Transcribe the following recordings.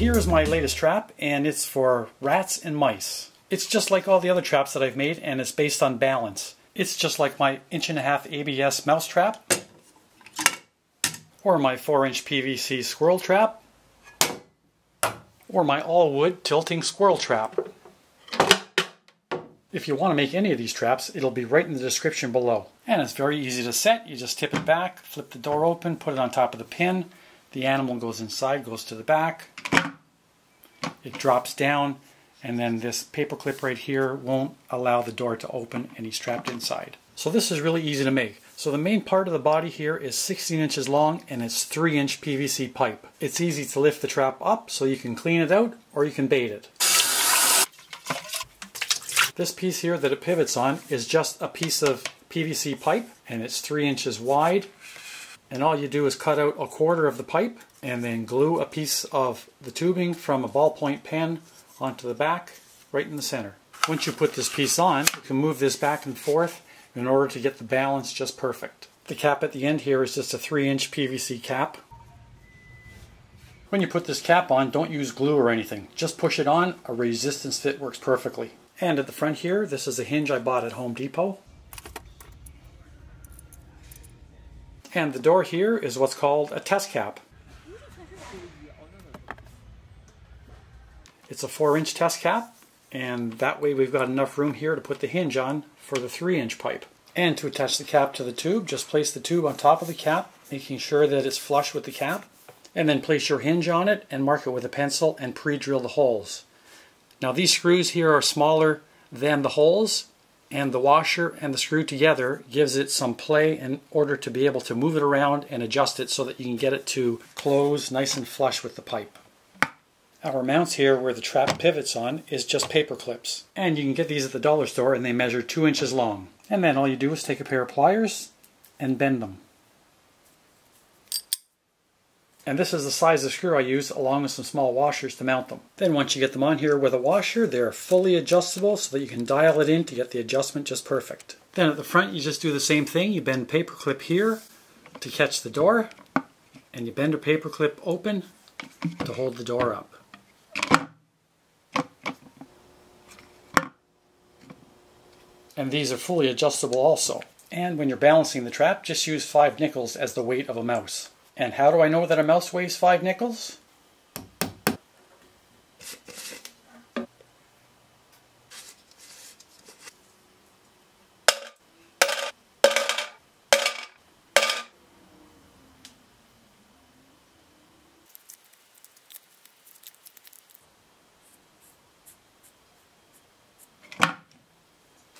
Here is my latest trap and it's for rats and mice. It's just like all the other traps that I've made and it's based on balance. It's just like my inch and a half ABS mouse trap or my 4 inch PVC squirrel trap or my all wood tilting squirrel trap. If you want to make any of these traps, it'll be right in the description below. And it's very easy to set. You just tip it back, flip the door open, put it on top of the pin. The animal goes inside, goes to the back. It drops down, and then this paper clip right here won't allow the door to open and he's trapped inside. So this is really easy to make. So the main part of the body here is 16 inches long and it's 3 inch PVC pipe. It's easy to lift the trap up so you can clean it out or you can bait it. This piece here that it pivots on is just a piece of PVC pipe and it's three inches wide. And all you do is cut out a quarter of the pipe and then glue a piece of the tubing from a ballpoint pen onto the back right in the center. Once you put this piece on, you can move this back and forth in order to get the balance just perfect. The cap at the end here is just a 3 inch PVC cap. When you put this cap on, don't use glue or anything. Just push it on, a resistance fit works perfectly. And at the front here, this is a hinge I bought at Home Depot. And the door here is what's called a test cap. It's a 4 inch test cap and that way we've got enough room here to put the hinge on for the 3 inch pipe. And to attach the cap to the tube, just place the tube on top of the cap, making sure that it's flush with the cap, and then place your hinge on it and mark it with a pencil and pre-drill the holes. Now these screws here are smaller than the holes and the washer and the screw together gives it some play in order to be able to move it around and adjust it so that you can get it to close nice and flush with the pipe. Our mounts here where the trap pivots on is just paper clips. And you can get these at the dollar store and they measure 2 inches long. And then all you do is take a pair of pliers and bend them. And this is the size of screw I use along with some small washers to mount them. Then once you get them on here with a washer, they're fully adjustable so that you can dial it in to get the adjustment just perfect. Then at the front you just do the same thing. You bend paper clip here to catch the door and you bend a paper clip open to hold the door up. And these are fully adjustable also. And when you're balancing the trap, just use 5 nickels as the weight of a mouse. And how do I know that a mouse weighs 5 nickels?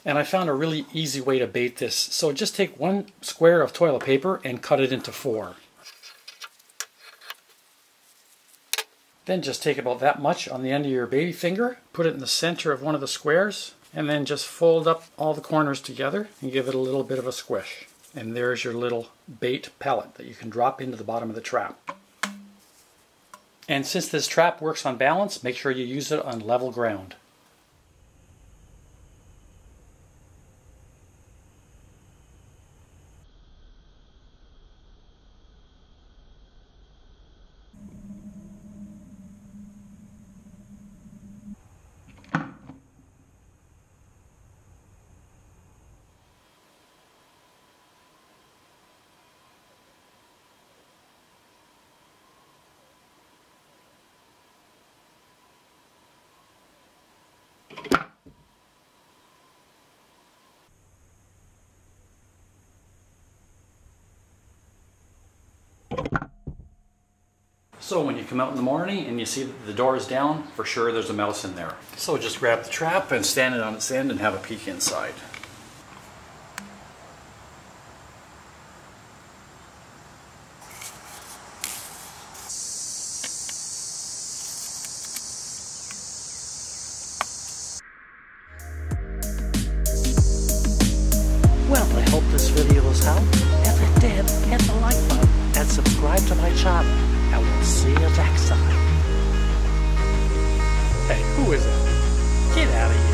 And I found a really easy way to bait this. So just take one square of toilet paper and cut it into four. Then just take about that much on the end of your baby finger, put it in the center of one of the squares, and then just fold up all the corners together and give it a little bit of a squish. And there's your little bait pellet that you can drop into the bottom of the trap. And since this trap works on balance, make sure you use it on level ground. So when you come out in the morning and you see that the door is down, for sure there's a mouse in there. So just grab the trap and stand it on its end and have a peek inside. Well, I hope this video was helpful. If it did, hit the like button and subscribe to my channel. And we'll see you next time. Hey, who is that? Get out of here.